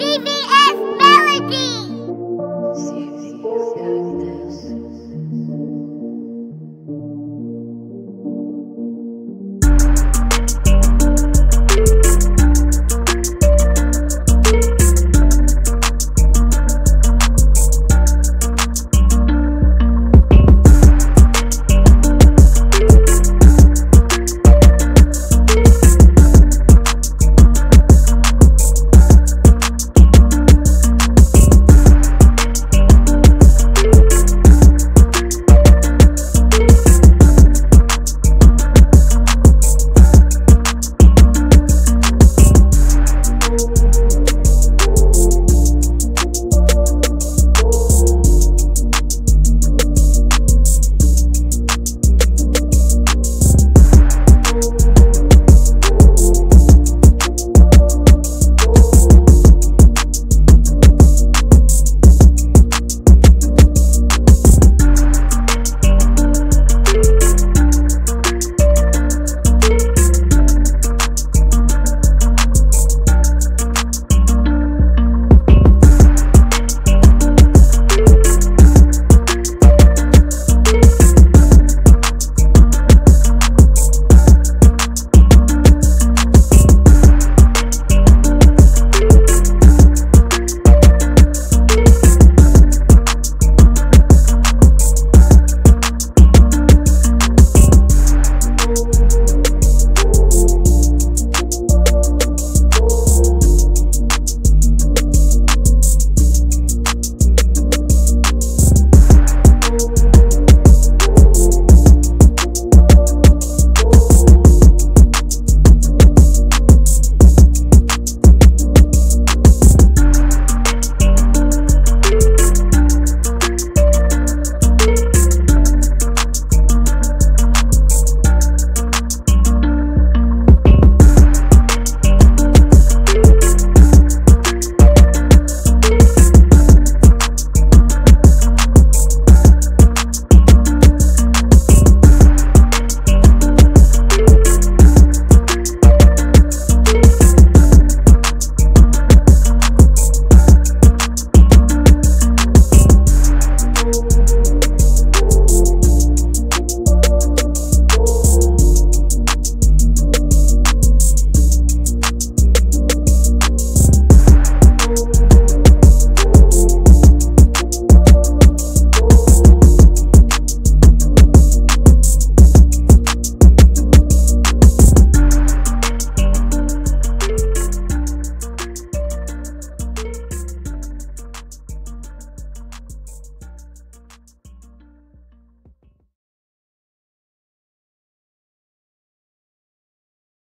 Baby!